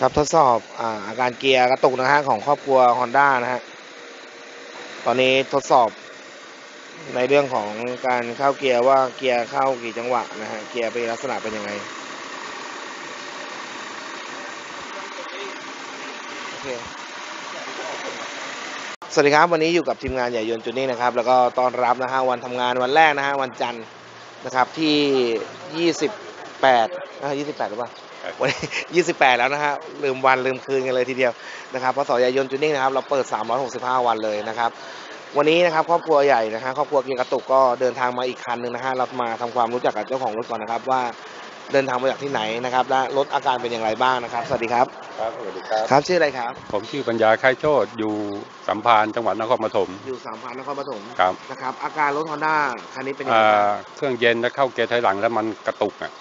ครับทดสอบอาอาการเกียร์กระตุกนะฮะของครอบครัว Honda นะฮะตอนนี้ทดสอบในเรื่องของการเข้าเกียร์ว่าเกียร์เข้ากี่จังหวะนะฮะเกียร์เป็นลักษณะเป็นยังไงโอเคสวัสดีครับวันนี้อยู่กับทีมงานใหญ่ยนจุนี้นะครับ แล้วก็ต้อนรับนะฮะวันทำงานวันแรกนะฮะวันจันทร์นะครับที่ 28นะ28หรือเปล่า วันนี้28 แล้วนะฮะลืมวันลืมคืนกันเลยทีเดียวนะครับเพราะสอยายนต์จูนิ่งนะครับเราเปิด 365 วันเลยนะครับวันนี้นะครับครอบครัวใหญ่นะฮะครอบครัวเกียร์กระตุกก็เดินทางมาอีกคันหนึ่งนะฮะเรามาทำความรู้จักกับเจ้าของรถก่อนนะครับว่าเดินทางมาจากที่ไหนนะครับและรถอาการเป็นอย่างไรบ้างนะครับ สวัสดีครับครับสวัสดีครับครับชื่ออะไรครับ ผมชื่อปัญญาค่ายโชตอยู่สัมพันธ์จังหวัดนครปฐมอยู่สามพันนครปฐมครับนะครับอาการรถฮอนด้าคันนี้เป็นยังไงบ้างอ่าเครื่องเย็นแล้วเข้าเกียร์ถอยหลังแล้วมันกระตุกอะ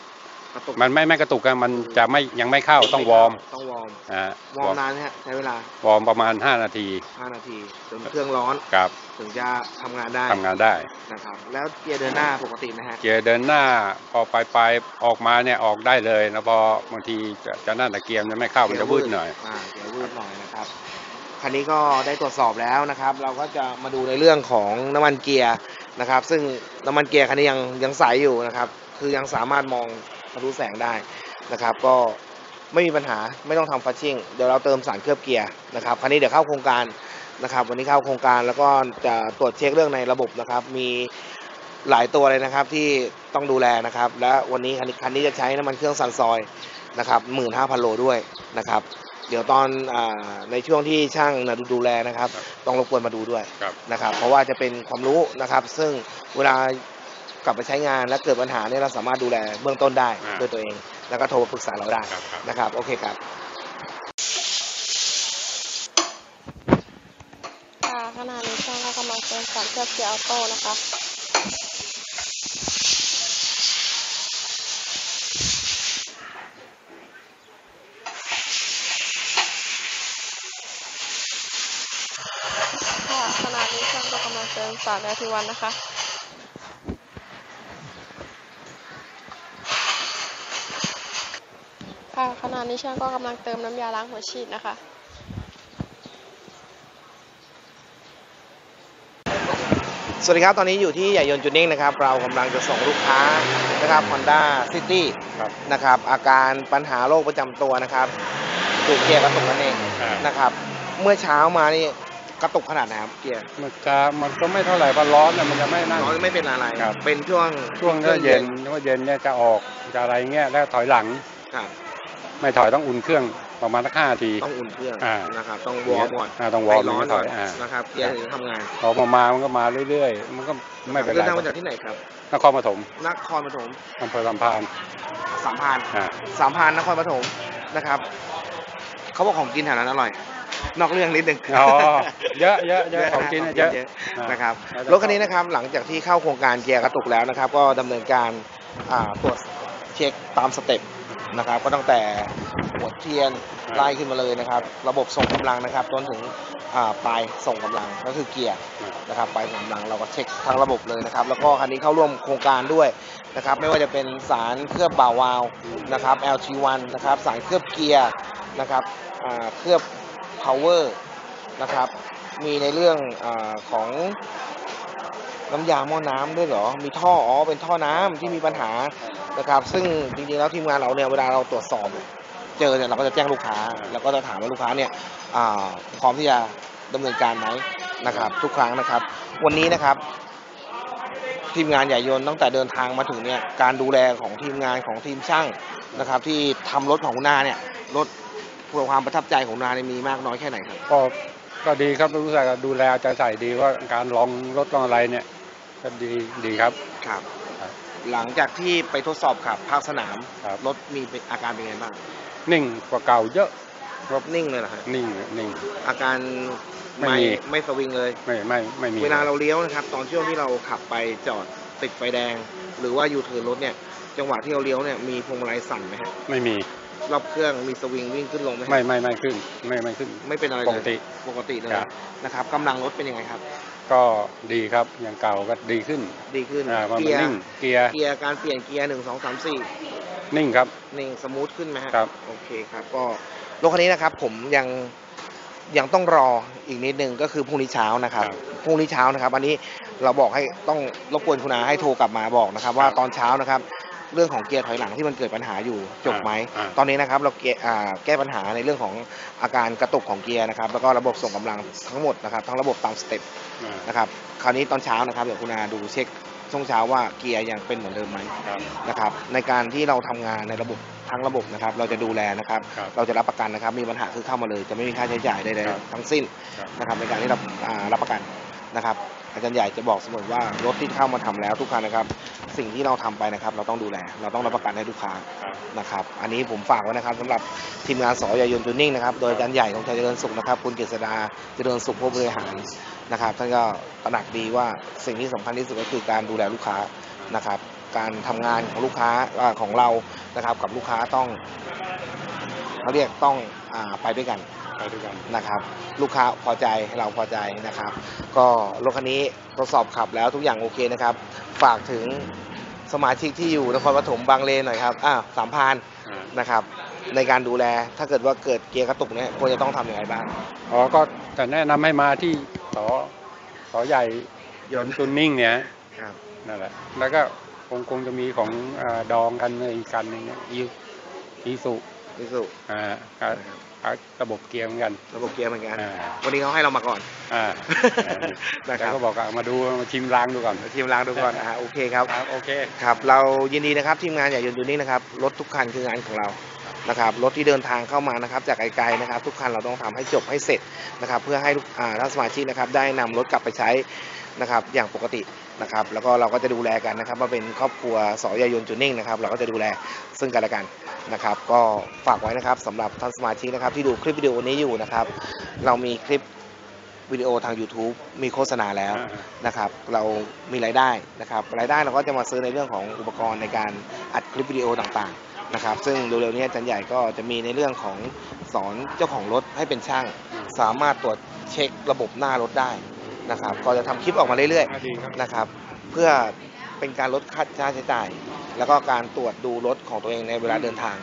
กระตุกมันไม่ไม่กระตุกอะมันจะไม่ยังไม่เข้าต้องวอร์มต้องวอร์มอ่าวอร์มนานไหมฮะใช้เวลา warm ประมาณ 5 นาที 5 นาทีจนเครื่องร้อนกับถึงจะทำงานได้ทำงานได้ นะครับ แล้วเกียร์เดินหน้าปกติไหมฮะ เกียร์เดินหน้าพอไปไปออกมาเนี่ยออกได้เลยนะพอบางทีจะจะนั่นแต่เกียร์มันไม่เข้ามันจะวืดหน่อยอ่าเดี๋ยววืดหน่อยนะครับ คันนี้ก็ได้ตรวจสอบแล้วนะครับ เราก็จะมาดูในเรื่องของน้ำมันเกียร์นะครับ ซึ่งน้ำมันเกียร์คันนี้ยังยังใสอยู่นะครับ คือยังสามารถมองทะ ลุแสงได้นะครับ ก็ไม่มีปัญหาไม่ต้องทำฟัชชิ่งเดี๋ยวเราเติมสารเคลือบเกียร์นะครับคันนี้เดี๋ยวเข้าโครงการนะครับ วันนี้เข้าโครงการแล้วก็จะตรวจเช็คเรื่องในระบบนะครับ มีหลายตัวเลยนะครับที่ต้องดูแลนะครับ และวันนี้คันนี้คันนี้จะใช้น้ำมันเครื่องซันซอยนะครับหมื่นห้าพันโลด้วยนะครับ เดี๋ยวตอนอาในช่วงที่ช่างนะดูดูแลนะครับครับ ต้องรบกวนมาดูด้วยครับนะครับ เพราะว่าจะเป็นความรู้นะครับ ซึ่งเวลา กลับไปใช้งานและเกิดปัญหาเนี่ยเราสามารถดูแลเบื้องต้นได้อ่าด้วยตัวเอง แล้วก็โทรปรึกษาเราได้ครับครับ นะครับโอเคครับ ค่ะขณะนี้ช่างก็กำลังเติมสารเคลือบเกียร์ออโต้นะคะ ค่ะขณะนี้ช่างก็กำลังเติมสารแอทีวันนะคะ ค่ะข ณะนี้ช่างก็กำลังเติมน้ำยาล้างหัวฉีดนะคะสวัสดีครับ ตอนนี้อยู่ที่ใหญ่ยนต์จูนิ่งนะครับ เรากำลังจะส่งลูกค้านะครับ Honda City ครับนะครับ อาการปัญหาโรคประจำตัวนะครับดูดเกียร์กระตุกนั่นเองอ่านะครับ เมื่อเช้ามานี่กระตุกขนาดไหนครับเกียร์มันจะมันก็ไม่เท่าไหร่เพราะร้อนเนี่ยมันจะไม่นั่นน้อยไม่เป็นอะไรครับเป็นช่วงช่วงถ้าเย็นถ้าเย็นเนี่ยจะออกจะอะไรเงี้ยแล้วถอยหลังครับ ไม่ถอยต้องอุ่นเครื่องประมาณสักห้านาที ต้องอุ่นเครื่องอ่านะครับต้อง warm ก่อนอ่าต้อง warm ให้ร้อนก่อนไม่ถอยอ่านะครับเกียร์ถึงจะทำงานพอมามันก็มาเรื่อยๆ มันก็ไม่เป็นไรเดินทางมาจากที่ไหนครับนครปฐมนครปฐมอำเภอลำพานสามพรานอ่าสามพรานนครปฐมนะครับเขาบอกของกินแถวนั้นอร่อย นอกเรื่องนิดนึงอ๋อเยอะเยอะเยอะของกินเนี่ยเยอะอ่านนะครับแล้วแต่รถคันนี้นะครับหลังจากที่เข้าโครงการเกียร์กระตุกแล้วนะครับ ก็ดำเนินการอ่าตรวจเช็คตามสเต็ป นะครับ ก็ตั้งแต่หัวเทียนไล่ขึ้นมาเลยนะครับ ระบบส่งกำลังนะครับจนถึงอ่าปลายส่งกำลังก็คือเกียร์นะครับไปสามหลังเราก็เช็คทั้งระบบเลยนะครับ แล้วก็คันนี้เข้าร่วมโครงการด้วยนะครับ ไม่ว่าจะเป็นสารเคลือบบ่าวาล์วนะครับ LT1 นะครับ สารเคลือบเกียร์นะครับอ่าเคลือบ power นะครับ มีในเรื่องอาของน้ำยาหม้อน้ำด้วยเหรอ มีท่อ อ๋อ เป็นท่อน้ำที่มีปัญหา นะครับซึ่งจริงๆแล้วทีมงานเราเนี่ยเวลาเราตรวจสอบเจอเนี่ยเราก็จะแจ้งลูกค้า แล้วก็จะถามว่าลูกค้าเนี่ยอ่าพร้อมที่จะดำเนินการไหมนะครับ ทุกครั้งนะครับ วันนี้นะครับ ทีมงานใหญ่ยนต์ตั้งแต่เดินทางมาถึงเนี่ยการดูแลของทีมงานของทีมช่างนะครับ ที่ทำรถของคุณนาเนี่ยรถความประทับใจของคุณนาเนี่ยมีมากน้อยแค่ไหนครับก็ก็ดีครับรู้สึกว่าดูแลเอาใจใส่ดีว่าการลองรถลองอะไรเนี่ยก็ดีดีครับครับครับ หลังจากที่ไปทดสอบขับภาคสนามครับ รถมีเป็นอาการเป็นไงบ้างนิ่งกว่าเก่าเยอะรถนิ่งเลยเหรอฮะนิ่งนิ่ง อาการไม่ไม่มี ไม่สวิงเลย ไม่ไม่ไม่มีเวลาเราเลี้ยวนะครับ ตอนช่วงที่เราขับไปจอดติดไฟแดง หรือว่ายูเทิร์นรถเนี่ย จังหวะที่เราเลี้ยวเนี่ยมีพวงมาลัยสั่นไหมฮะไม่มีรอบเครื่องมีสวิงวิ่งขึ้นลงไหมฮะไม่ไม่ไม่ขึ้นไม่ไม่ขึ้น ไม่เป็นอะไรปเลกยติปกติเลยครับ นะครับกำลังรถเป็นยังไงครับ ก็ดีครับอย่างเก่าก็ดีขึ้นดีขึ้นอ่ามันเกียร์นิ่งเกียร์เกียร์การเปลี่ยนเกียร์หนึ่งสองสามสี่ นิ่งครับหนึ่งสมูทขึ้นไหมฮะครับ โอเคครับก็รถคันนี้นะครับผมยังยังต้องรออีกนิดนึงก็คือพรุ่งนี้เช้านะครับครับพรุ่งนี้เช้านะครับ อันนี้เราบอกให้ต้องรบกวนคุณอาให้โทรกลับมาบอกนะครับ ว่าครับ ตอนเช้านะครับ เรื่องของเกียร์ถอยหลังที่มันเกิดปัญหาอยู่จบไหม อ่าตอนนี้นะครับเราเกอ่าแก้ปัญหาในเรื่องของอาการกระตุกของเกียร์นะครับแล้วก็ระบบส่งกำลังทั้งหมดนะครับทั้งระบบตามสเต็ปอ่านะครับคราวนี้ตอนเช้านะครับเดี๋ยวคุณอาดูเช็คช่วงเช้าว่าเกียร์ยังเป็นเหมือนเดิมไหม ครับ นะครับในการที่เราทำงานในระบบทั้งระบบนะครับ เราจะดูแลนะครับ ครับเราจะรับประกันนะครับ มีปัญหาคือเข้ามาเลย จะไม่มีค่าใช้จ่ายใดครับๆทั้งสิ้นครับ นะครับ ในการที่เราอ่ารับประกันนะครับ อาจารย์ใหญ่จะบอกเสมอว่ารถที่เข้ามาทำแล้วทุกคันนะครับ สิ่งที่เราทำไปนะครับ เราต้องดูแล เราต้องรับประกันให้ลูกค้าครับนะครับ อันนี้ผมฝากไว้นะครับสำหรับทีมงานสอยายนต์จูนิ่งนะครับ โดยอาจารย์ใหญ่ของชัยเจริญสุขนะครับ คุณเกษดาเจริญสุขผู้บริหารนะครับ ท่านก็ตระหนักดีว่าสิ่งที่สำคัญที่สุดก็คือการดูแลลูกค้านะครับ การทำงานของลูกค้าอ่าของเรานะครับ กับลูกค้าต้องเขาเรียกต้องอาไปด้วยกัน ไปด้วยกันนะครับ ลูกค้าพอใจเราพอใจนะครับ ก็รถคันนี้ทดสอบขับแล้วทุกอย่างโอเคนะครับ ฝากถึงสมาชิกที่อยู่นครปฐมบางเลนหน่อยครับอ่าสามพรานอ่านะครับ ในการดูแลถ้าเกิดว่าเกิดเกียร์กระตุกเนี่ยควรจะต้องทำอย่างไรบ้าง อ๋อก็จะแนะนำให้มาที่สอสอใหญ่ยนต์ตุนนิ่งเนี่ยครับ นั่นแหละ แล้วก็คงคงจะมีของอาดองกันอีกกันหนึงเนี่ยอีอีสุ นิสุอ่าก็ ก็ระบบเกียร์เหมือนกัน ระบบเกียร์เหมือนกัน อ่า วันนี้เขาให้เรามาก่อน อ่านะคแล้รัวบก็บอกว่ามาดูมาชิมล้างดูก่อน ทีมล้างดูก่อนอ่าโอเคครับ ครับ โอเค ครับเรายินดีนะครับทีมงานใหญ่ยนต์ยูนิ่งนะครับรถทุกคันคืองานของเรานะครับรถที่เดินทางเข้ามานะครับจากไกลๆนะครับ ทุกคันเราต้องทำให้จบให้เสร็จนะครับเพื่อให้ลูกอ่าท่านสมาชิกนะครับได้นำรถกลับไปใช้นะครับอย่างปกติ นะครับแล้วก็เราก็จะดูแลกันนะครับมาเป็นครอบครัวสอยายนจูนิ่งนะครับเราก็จะดูแลซึ่งกันและกันนะครับ ก็ฝากไว้นะครับสำหรับท่านสมาชิกนะครับที่ดูคลิปวิดีโอนี้อยู่นะครับ เรามีคลิปวิดีโอทาง YouTube มีโฆษณาแล้วนะครับเรามีรายได้นะครับรายได้เราก็จะมาซื้อในเรื่องของอุปกรณ์ในการอัดคลิปวิดีโอต่างๆนะครับซึ่งเร็วๆนี้อาจารย์ใหญ่ก็จะมีในเรื่องของสอนเจ้าของรถให้เป็นช่าง สามารถตรวจเช็คระบบหน้ารถได้ นะครับ ก็จะทำคลิปออกมาเรื่อยอ่าดีครับๆนะครับ เพื่อเป็นการลดค่าใช้จ่าย แล้วก็การตรวจดูรถของตัวเองในเวลาเดินทาง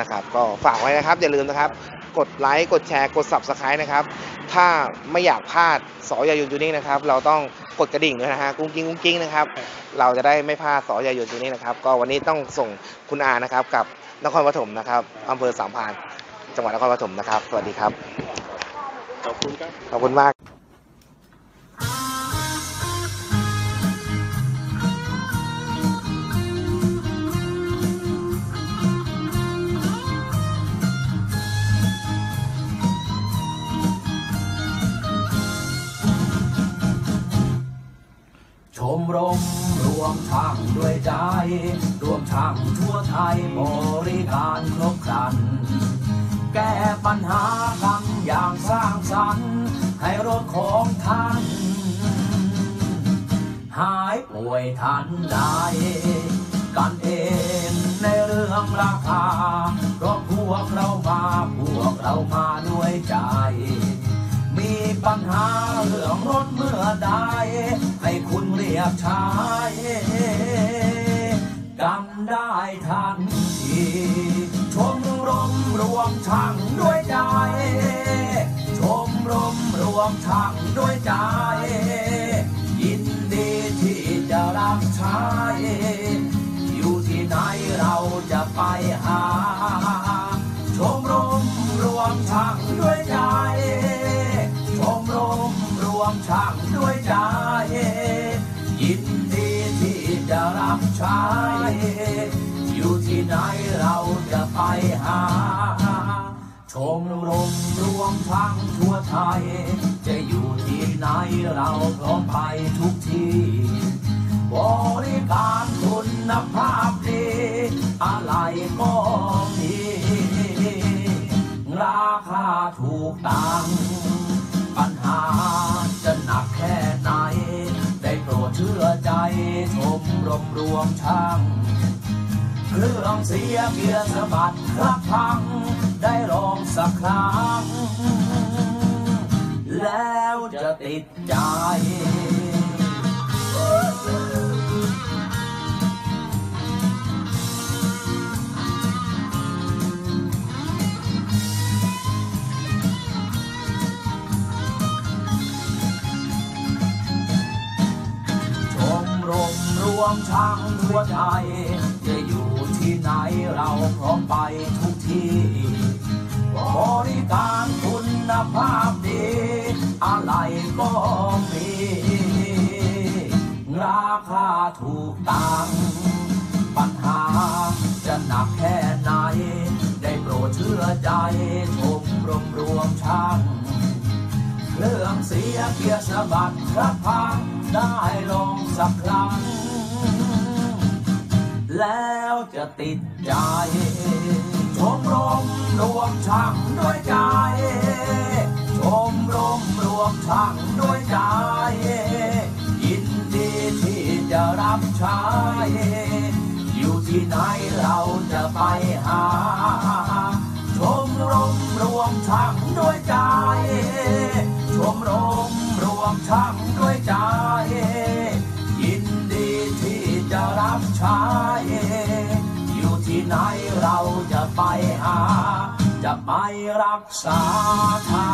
นะครับ ก็ฝากไว้นะครับอย่าลืมนะครับ กดไลค์กดแชร์กด subscribe นะครับ ถ้าไม่อยากพลาดสอยายนจูนิ่งนะครับ เราต้องกดกระดิ่งด้วยนะฮะกุ้งกิ้งกุ้งกิ้งนะครับ เราจะได้ไม่พลาดสอยายนจูนิ่งนะครับ ก็วันนี้ต้องส่งคุณอานะครับกับนครปฐมนะครับอำเภอสามพรานจังหวัดนครปฐมนะครับ สวัสดีครับ ขอบคุณครับ ขอบคุณมาก รวมช่างทั่วไทยบริการครบครัน แก้ปัญหากันอย่างสร้างสรรค์ให้รถของท่าน หายป่วยทันใดกันเองในเรื่องราคาเพราะพวกเรามาพวกเรามาด้วยใจ มีปัญหาเรื่องรถเมื่อใดให้คุณเรียกใช้ กันได้ทันทีชมรมรวมช่างด้วยใจ ชมรมรวมช่างด้วยใจ ยินดีที่จะรับใช้อยู่ที่ไหนเราจะไปหา ชมรมรวมช่างด้วยใจ ชมรมรวมช่างด้วยใจ ยินดี ที่จะรับใช้อยู่ที่ไหนเราจะไปหา ชมรมรวมช่างทั่วไทย จะอยู่ที่ไหนเราพร้อมไปทุกที่บริการคุณภาพดีอะไรก็มีราคาถูกตังค์ปัญหาจะหนักแค่ไหน ได้โปรดเชื่อใจชม รมรวมช่างเครื่องเสียเกียร์สะบัดครับพัง ได้ลองสักครั้ง แล้วจะติดใจ มช่างทั่วใจจะอยู่ที่ไหนเราพร้อมไปทุกที่ บริการคุณภาพดี อะไรก็มี ราคาถูกตังค์ปัญหาจะหนักแค่ไหน ได้โปรดเชื่อใจชมรมรวมช่างเครื่องเสียเกียร์สะบัดพระพังได้ลองสักครั้ง แล้วจะติดใจชมรมรวมช่างด้วยใจ ชมรมรวมช่างด้วยใจ ยินดีที่จะรับใช้อยู่ที่ไหน จะไปหาจะไปรักษาท่า